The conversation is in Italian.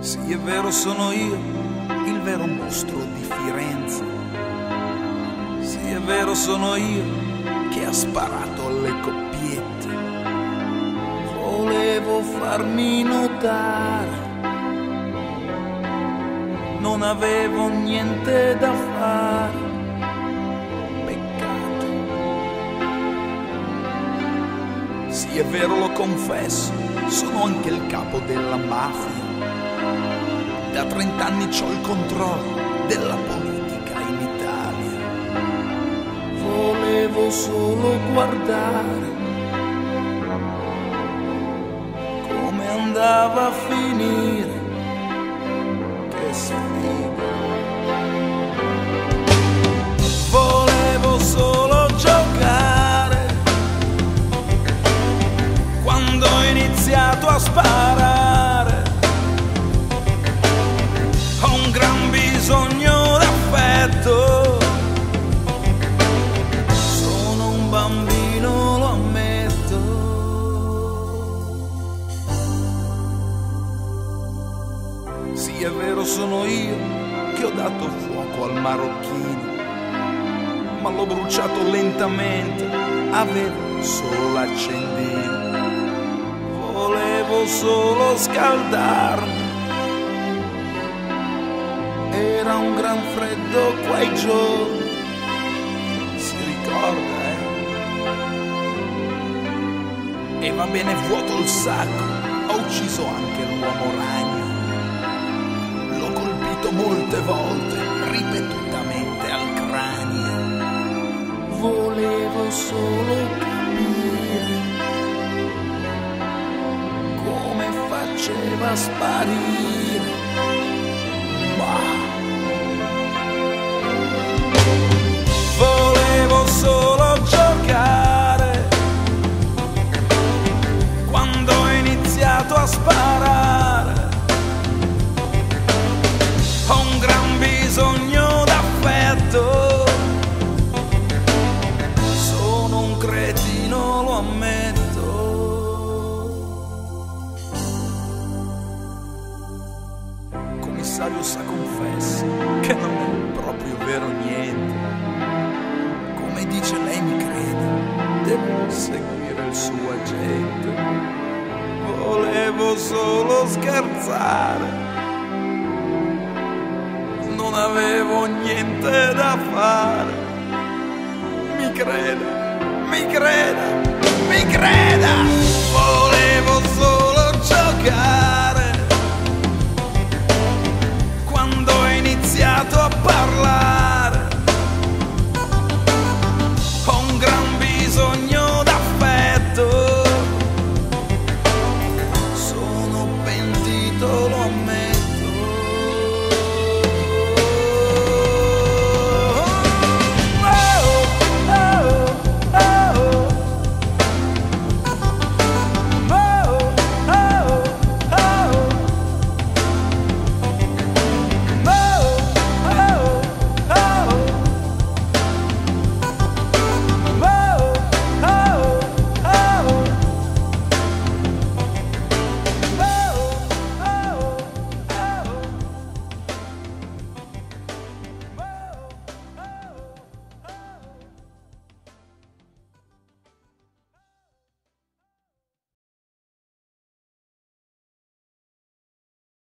Sì, è vero, sono io, il vero mostro di Firenze. Sì, è vero, sono io che ha sparato alle coppiette. Volevo farmi notare. Non avevo niente da fare. Peccato. Sì, è vero, lo confesso, sono anche il capo della mafia. Da 30 anni ho il controllo della politica in Italia. Volevo solo guardare come andava a finire. Sì, è vero, sono io che ho dato fuoco al marocchino, ma l'ho bruciato lentamente, avevo solo l'accendino. Volevo solo scaldarmi. Era un gran freddo quei giorni, si ricorda, eh? E va bene vuoto il sacco, ho ucciso anche l'uomo ragno. Molte volte, ripetutamente al cranio. Volevo solo capire come faceva sparire. Commissario sa confessa che non è proprio vero niente. Come dice lei mi crede, devo seguire il suo agente. Volevo solo scherzare. Non avevo niente da fare. Mi creda, mi creda, mi creda.